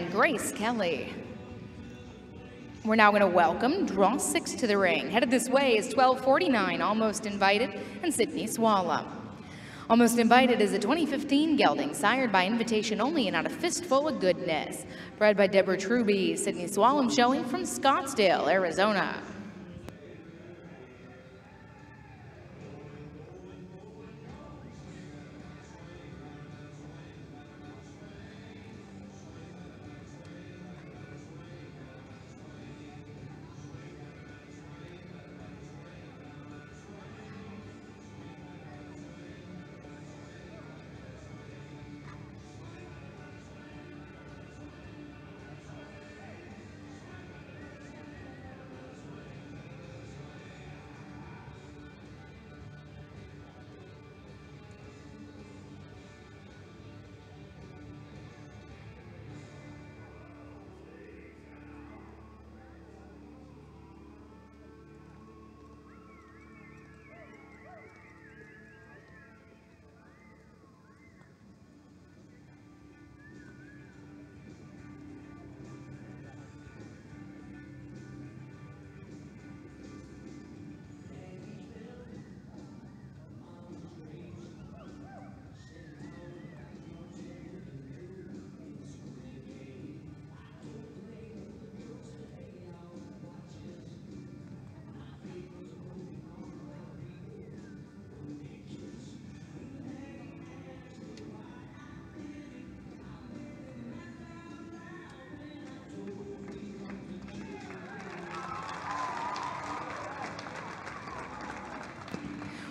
and Grace Kelly. We're now going to welcome Draw 6 to the ring. Headed this way is 1249, Almost Invited, and Sydney Swallom. Almost Invited is a 2015 gelding sired by invitation only and out a fistful of goodness. Bred by Deborah Truby, Sydney Swallom showing from Scottsdale, Arizona.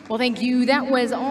Well, thank you. That was all.